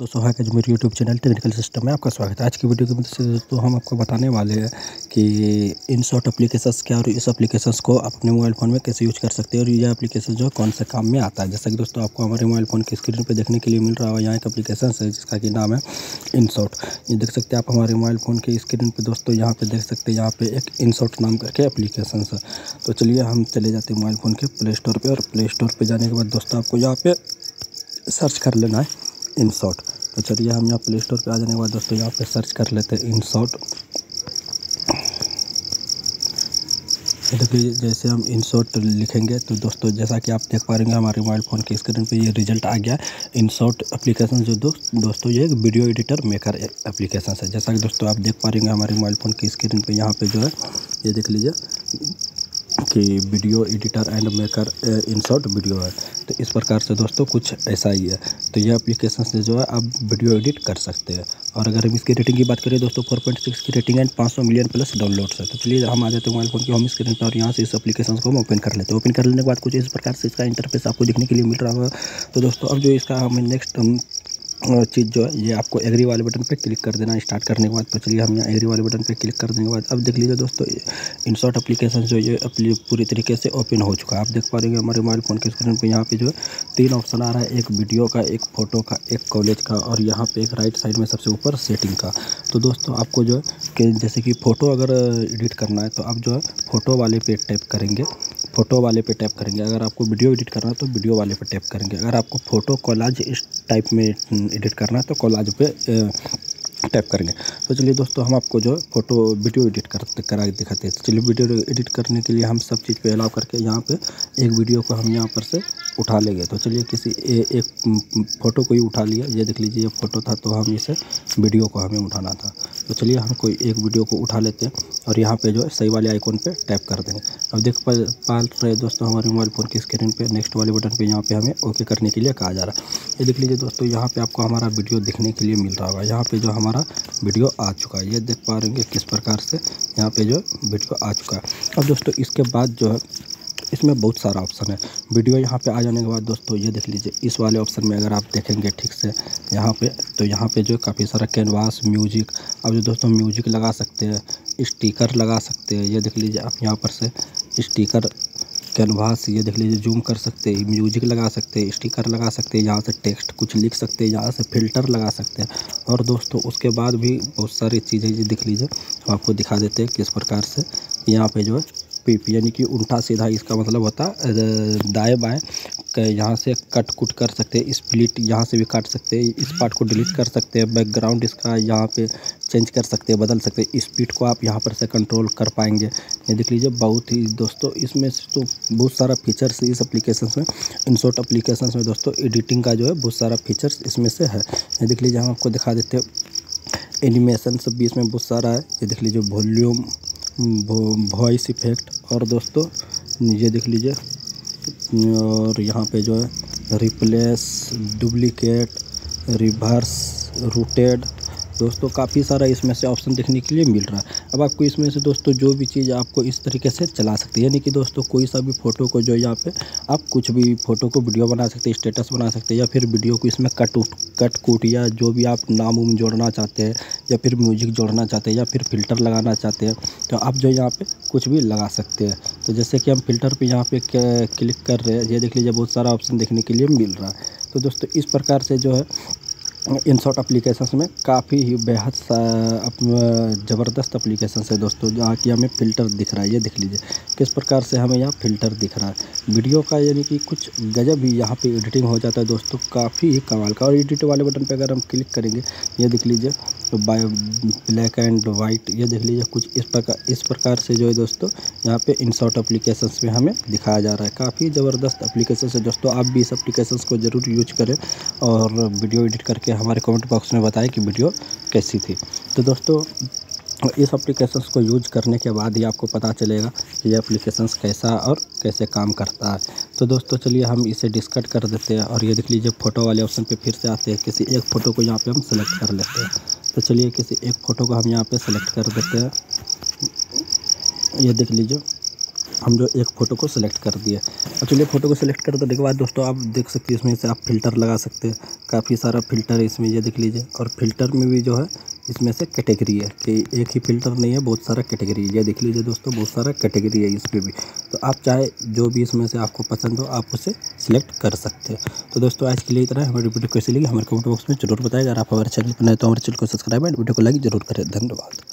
तो का जो मेरे यूट्यूब चैनल टेक्निकल सिस्टम में आपका स्वागत है। आज की वीडियो की मदद से दोस्तों हम आपको बताने वाले हैं कि इन शॉर्ट अप्लीकेशंस क्या और इस एप्लीकेशंस को अपने मोबाइल फ़ोन में कैसे यूज़ कर सकते हैं और ये एप्लीकेशन जो है कौन से काम में आता है। जैसा कि दोस्तों आपको हमारे मोबाइल फ़ोन की स्क्रीन पर देखने के लिए मिल रहा है, यहाँ एक अप्लीकेशन है जिसका कि नाम है इन ये देख सकते हैं आप हमारे मोबाइल फ़ोन की स्क्रीन पर दोस्तों यहाँ पर देख सकते हैं, यहाँ पर एक इन नाम करके एप्लीकेशन है। तो चलिए हम चले जाते हैं मोबाइल फ़ोन के प्ले स्टोर पर और प्ले स्टोर पर जाने के बाद दोस्तों आपको यहाँ पर सर्च कर लेना है। इन शॉर्ट तो चलिए हम यहाँ प्ले स्टोर पर आ जाने के बाद दोस्तों यहाँ पे सर्च कर लेते हैं इन शॉर्ट देखिए जैसे हम इन शॉर्ट लिखेंगे तो दोस्तों जैसा कि आप देख पा रहे हैं हमारे मोबाइल फ़ोन की स्क्रीन पे ये रिज़ल्ट आ गया। इन शॉर्ट एप्लीकेशन जो दोस्त, दोस्तों ये एक वीडियो एडिटर मेकर एप्लीकेशन है। जैसा कि दोस्तों आप देख पा रहे हैं हमारे मोबाइल फ़ोन की स्क्रीन पे यहाँ पे जो है, ये देख लीजिए कि video editor and maker in short video है। तो इस प्रकार से दोस्तों कुछ ऐसा ही है। तो ये एप्लीकेशन से जो है आप वीडियो एडिट कर सकते हैं। और अगर हम इसकी रेटिंग की बात करें दोस्तों फोर पॉइंट सिक्स की रेटिंग एंड पाँच सौ मिलियन प्लस डाउनलोड है। तो चलिए हम आ जाते हैं मोबाइल फ़ोन की होम स्क्रीन पर और यहाँ से इस एप्लीकेशन को हम ओपन कर लेते हैं। ओपन कर लेने के बाद कुछ इस प्रकार से इसका इंटरफेस आपको देखने के लिए मिल रहा होगा। तो दोस्तों, अब जो इसका हमें नेक्स्ट चीज़ जो है, ये आपको एग्री वाले बटन पे क्लिक कर देना स्टार्ट करने के बाद। तो चलिए हम यहाँ एग्री वाले बटन पे क्लिक करने के बाद, अब देख लीजिए दोस्तों इन शॉर्ट अप्लीकेशन जो ये पूरी तरीके से ओपन हो चुका है। आप देख पा रहे हैं हमारे मोबाइल फ़ोन के स्क्रीन पे यहाँ पे जो है, तीन ऑप्शन आ रहा है, एक वीडियो का, एक फ़ोटो का, एक कॉलेज का और यहाँ पर एक राइट साइड में सबसे ऊपर सेटिंग का। तो दोस्तों, आपको जो है जैसे कि फ़ोटो अगर एडिट करना है तो आप जो है फ़ोटो वाले पे टैप करेंगे। फ़ोटो वाले पे टैप करेंगे। अगर आपको वीडियो एडिट करना है तो वीडियो वाले पे टैप करेंगे। अगर आपको फ़ोटो कॉलाज इस टाइप में एडिट करना है तो कॉलाज पे टैप करेंगे। तो चलिए दोस्तों हम आपको जो फ़ोटो वीडियो एडिट कर करा दिखाते हैं। तो चलिए वीडियो एडिट करने के लिए हम सब चीज़ पे अलाउ करके यहाँ पे एक वीडियो को हम यहाँ पर से उठा लेंगे। तो चलिए किसी ए, एक फ़ोटो को ही उठा लिया। ये देख लीजिए ये फ़ोटो था तो हम इसे वीडियो को हमें उठाना था। तो चलिए हम कोई एक वीडियो को उठा लेते हैं और यहाँ पे जो है सही वाले आइकॉन पे टैप कर देंगे। अब देख पा पा रहे दोस्तों हमारे मोबाइल फ़ोन की स्क्रीन पे नेक्स्ट वाले बटन पे यहाँ पे हमें ओके करने के लिए कहा जा रहा है। ये देख लीजिए दोस्तों यहाँ पे आपको हमारा वीडियो दिखने के लिए मिल रहा होगा। यहाँ पे जो हमारा वीडियो आ चुका है, ये देख पा रहे किस प्रकार से यहाँ पे जो वीडियो आ चुका है। अब दोस्तों इसके बाद जो है इसमें बहुत सारा ऑप्शन है। वीडियो यहाँ पे आ जाने के बाद दोस्तों ये देख लीजिए, इस वाले ऑप्शन में अगर आप देखेंगे ठीक से, यहाँ पे तो यहाँ पे जो काफ़ी सारा कैनवास म्यूज़िक अब जो दोस्तों म्यूज़िक लगा सकते हैं स्टिकर लगा सकते हैं, ये देख लीजिए आप यहाँ पर से स्टिकर कैनवास ये देख लीजिए जूम कर सकते हैं म्यूज़िक लगा सकते हैं स्टिकर लगा सकते हैं, यहाँ से टेक्स्ट कुछ लिख सकते हैं, यहाँ से फ़िल्टर लगा सकते हैं। और दोस्तों उसके बाद भी बहुत सारी चीज़ें देख लीजिए, हम आपको दिखा देते हैं किस प्रकार से यहाँ पे जो है पिप यानी कि उल्टा सीधा इसका मतलब होता है दाएँ बाएँ यहाँ से कट कुट कर सकते हैं स्प्लिट यहाँ से भी काट सकते हैं, इस पार्ट को डिलीट कर सकते हैं बैकग्राउंड इसका यहाँ पे चेंज कर सकते हैं, बदल सकते हैं स्पीड को आप यहाँ पर से कंट्रोल कर पाएँगे। ये देख लीजिए, बहुत ही दोस्तों, इसमें तो बहुत सारा फीचर्स इस एप्लीकेशन में इन शॉर्ट एप्लीकेशन में दोस्तों एडिटिंग का जो है बहुत सारा फीचर्स इसमें से है। ये देख लीजिए हम आपको दिखा देते हैं एनिमेशन सब भी इसमें बहुत सारा है, ये देख लीजिए वॉल्यूम वॉइस इफ़ेक्ट और दोस्तों ये देख लीजिए। और यहाँ पे जो है रिप्लेस डुप्लिकेट रिवर्स रूटेड दोस्तों, काफ़ी सारा इसमें से ऑप्शन देखने के लिए मिल रहा है। अब आपको इसमें से दोस्तों, जो भी चीज़ आपको इस तरीके से चला सकते हैं, यानी कि दोस्तों, कोई सा भी फ़ोटो को जो यहाँ पे आप कुछ भी फ़ोटो को वीडियो बना सकते हैं स्टेटस बना सकते हैं, या फिर वीडियो को इसमें कट उट कट कूट या जो भी आप नाम उम जोड़ना चाहते हैं, या फिर म्यूज़िक जोड़ना चाहते हैं, या फिर फ़िल्टर लगाना चाहते हैं तो आप जो यहाँ पर कुछ भी लगा सकते हैं। तो जैसे कि हम फ़िल्टर पर यहाँ पर क्लिक कर रहे हैं, ये देख लीजिए, बहुत सारा ऑप्शन देखने के लिए मिल रहा है। तो दोस्तों, इस प्रकार से जो है इन शॉर्ट अप्लीकेशंस में काफ़ी ही बेहद ज़बरदस्त अप्लीकेशन है दोस्तों, जहाँ कि हमें फ़िल्टर दिख रहा है। ये दिख लीजिए, किस प्रकार से हमें यहाँ फ़िल्टर दिख रहा है। वीडियो का यानी कि कुछ गजब ही यहाँ पे एडिटिंग हो जाता है दोस्तों, काफ़ी ही कमाल का। और एडिट वाले बटन पे अगर हम क्लिक करेंगे, ये दिख लीजिए बाय ब्लैक एंड वाइट ये देख लीजिए कुछ इस प्रकार इस प्रकार से जो है दोस्तों, यहाँ पे इन शॉर्ट अप्लीकेशंस में हमें दिखाया जा रहा है। काफ़ी ज़बरदस्त अप्लीकेशन है दोस्तों, आप भी इस अप्लीकेशन को ज़रूर यूज़ करें और वीडियो एडिट करके हमारे कमेंट बॉक्स में बताएँ कि वीडियो कैसी थी। तो दोस्तों, इस एप्लीकेशंस को यूज़ करने के बाद ही आपको पता चलेगा कि ये एप्लीकेशंस कैसा और कैसे काम करता है। तो दोस्तों, चलिए हम इसे डिस्कट कर देते हैं और ये देख लीजिए फ़ोटो वाले ऑप्शन पे फिर से आते हैं। किसी एक फ़ोटो को यहाँ पे हम सेलेक्ट कर लेते हैं। तो चलिए किसी एक फ़ोटो को हम यहाँ पे सेलेक्ट कर देते हैं। ये देख लीजिए, हम जो एक फ़ोटो को सिलेक्ट कर दिए। और चलिए फ़ोटो को सिलेक्ट कर देने के बाद दोस्तों, आप देख सकते हैं इसमें से आप फ़िल्टर लगा सकते हैं। काफ़ी सारा फ़िल्टर है इसमें, ये देख लीजिए। और फ़िल्टर में भी जो है इसमें से कैटेगरी है कि एक ही फ़िल्टर नहीं है, बहुत सारा कैटेगरी है। ये देख लीजिए दोस्तों, बहुत सारा कैटेगरी है इसमें भी। तो आप चाहे जो भी इसमें से आपको पसंद हो, आप उसे सिलेक्ट कर सकते हैं। तो दोस्तों, आज के लिए इतना हमारी वीडियो कैसी लगी, हमारे कमेंट बॉक्स में ज़रूर बताएगा अगर आप हमारे चैनल पर नए तो हमारे चैनल को सब्सक्राइब एंड वीडियो को लाइक ज़रूर करें। धन्यवाद।